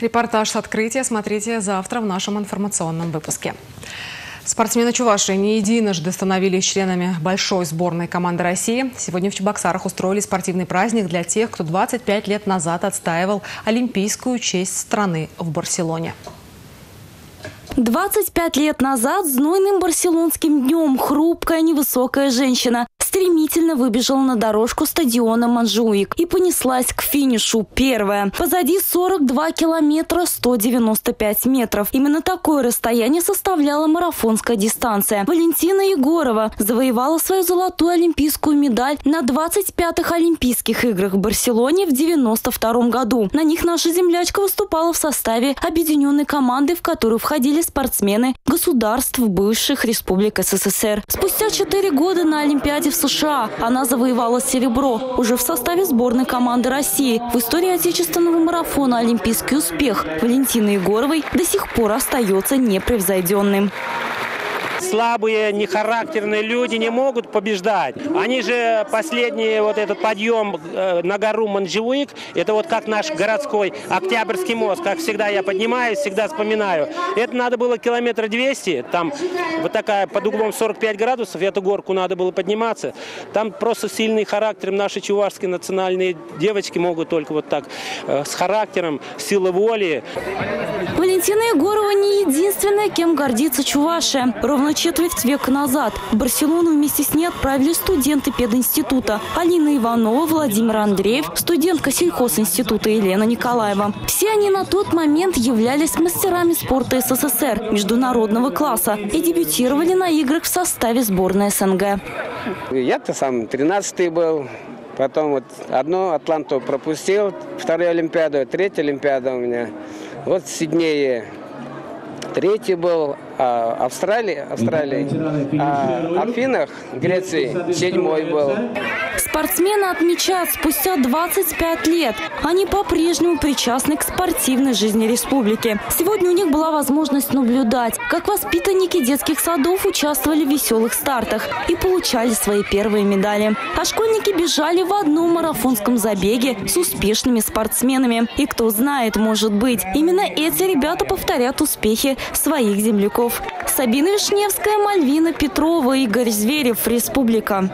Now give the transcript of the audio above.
Репортаж с открытия смотрите завтра в нашем информационном выпуске. Спортсмены Чувашии не единожды становились членами большой сборной команды России. Сегодня в Чебоксарах устроили спортивный праздник для тех, кто 25 лет назад отстаивал олимпийскую честь страны в Барселоне. 25 лет назад знойным барселонским днем хрупкая невысокая женщина стремительно выбежала на дорожку стадиона Манжуик и понеслась к финишу первая. Позади 42 километра 195 метров. Именно такое расстояние составляла марафонская дистанция. Валентина Егорова завоевала свою золотую олимпийскую медаль на 25-х Олимпийских играх в Барселоне в 92 году. На них наша землячка выступала в составе объединенной команды, в которую входили спортсмены государств бывших республик СССР. Спустя 4 года на Олимпиаде в США. Она завоевала серебро уже в составе сборной команды России. В истории отечественного марафона олимпийский успех Валентины Егоровой до сих пор остается непревзойденным слабые, нехарактерные люди не могут побеждать. Они же последний вот этот подъем э, на гору Манжевик, это вот как наш городской Октябрьский мост, как всегда я поднимаюсь, всегда вспоминаю. Это надо было километра 200, там вот такая под углом 45 градусов, эту горку надо было подниматься. Там просто сильный характер, наши чувашские национальные девочки могут только вот так э, с характером, сила воли. Валентина Егорова не единственная, кем гордится Чувашия. Ровно четверть века назад в Барселону вместе с ней отправили студенты пединститута Алина Иванова, Владимир Андреев, студентка сельхозинститута Елена Николаева. Все они на тот момент являлись мастерами спорта СССР международного класса и дебютировали на играх в составе сборной СНГ. Я-то сам 13-й был, Потом вот одну Атланту пропустил, вторую Олимпиаду, третья Олимпиада у меня. Вот в Сиднее третий был, Австралии, Австралии, а Афинах, Греции, седьмой был. Спортсмены отмечают, спустя 25 лет они по-прежнему причастны к спортивной жизни республики. Сегодня у них была возможность наблюдать, как воспитанники детских садов участвовали в веселых стартах и получали свои первые медали. А школьники бежали в одном марафонском забеге с успешными спортсменами. И кто знает, может быть, именно эти ребята повторят успехи своих земляков. Сабина Вишневская, Мальвина Петрова, Игорь Зверев, Республика.